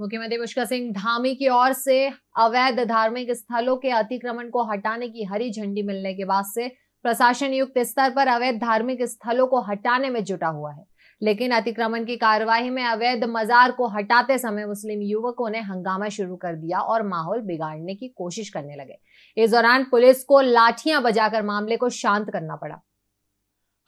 मुख्यमंत्री पुष्कर सिंह धामी की ओर से अवैध धार्मिक स्थलों के अतिक्रमण को हटाने की हरी झंडी मिलने के बाद से प्रशासन युक्त स्तर पर अवैध धार्मिक स्थलों को हटाने में जुटा हुआ है। लेकिन अतिक्रमण की कार्यवाही में अवैध मजार को हटाते समय मुस्लिम युवकों ने हंगामा शुरू कर दिया और माहौल बिगाड़ने की कोशिश करने लगे। इस दौरान पुलिस को लाठियाँ बजाकर मामले को शांत करना पड़ा।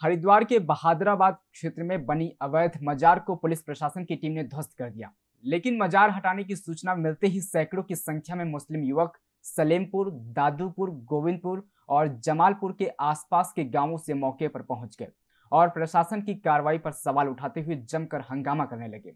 हरिद्वार के बहादुराबाद क्षेत्र में बनी अवैध मजार को पुलिस प्रशासन की टीम ने ध्वस्त कर दिया। लेकिन मजार हटाने की सूचना मिलते ही सैकड़ों की संख्या में मुस्लिम युवक सलेमपुर, दादूपुर, गोविंदपुर और जमालपुर के आसपास के गाँवों से मौके पर पहुँच गए और प्रशासन की कार्रवाई पर सवाल उठाते हुए जमकर हंगामा करने लगे।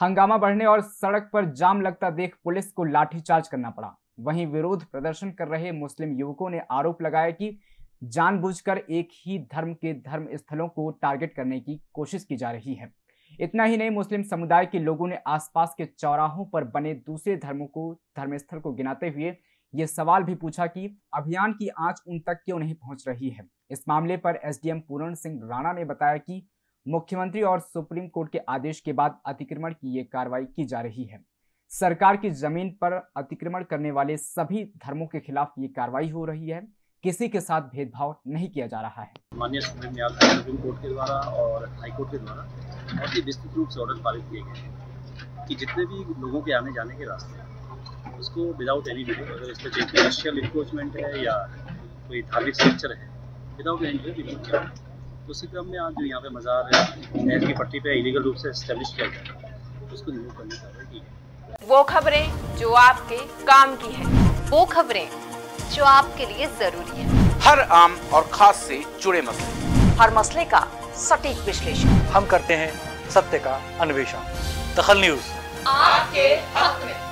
हंगामा बढ़ने और सड़क पर जाम लगता देख पुलिस को लाठीचार्ज करना पड़ा। वहीं विरोध प्रदर्शन कर रहे मुस्लिम युवकों ने आरोप लगाया कि जानबूझकर एक ही धर्म के धर्म स्थलों को टारगेट करने की कोशिश की जा रही है। इतना ही नहीं, मुस्लिम समुदाय के लोगों ने आसपास के चौराहों पर बने दूसरे धर्मों को, धर्मस्थल को गिनाते हुए ये सवाल भी पूछा कि अभियान की आँच उन तक क्यों नहीं पहुँच रही है? इस मामले पर एसडीएम पूर्ण सिंह राणा ने बताया कि मुख्यमंत्री और सुप्रीम कोर्ट के आदेश के बाद अतिक्रमण की ये कार्रवाई की जा रही है। सरकार की ज़मीन पर अतिक्रमण करने वाले सभी धर्मों के खिलाफ ये कार्रवाई हो रही है। किसी के साथ भेदभाव नहीं किया जा रहा है। माननीय सुप्रीम कोर्ट के द्वारा और हाईकोर्ट के द्वारा बहुत ही विस्तृत रूप से ऑर्डर पारित किए गए हैं कि जितने भी लोगों के आने जाने के रास्ते हैं उसको विदाउट एनी डिले अगर इस पर जुडिशियल इंक्रोचमेंट है या कोई धार्मिक स्ट्रक्चर है विदाउट एनी डिले रिमूव किया तो उसी क्रम में आज जो यहाँ पे मज़ार नहर की पट्टी पे इलीगल रूप से इस्टेब्लिश किया गया है उसको रिमूव करने का की है। वो खबरें जो आपके काम की है वो खबरें जो आपके लिए ज़रूरी है। हर आम और खास से जुड़े मसले। हर मसले का सटीक विश्लेषण। हम करते हैं सत्य का अन्वेषण। दखल न्यूज़। आपके हक में।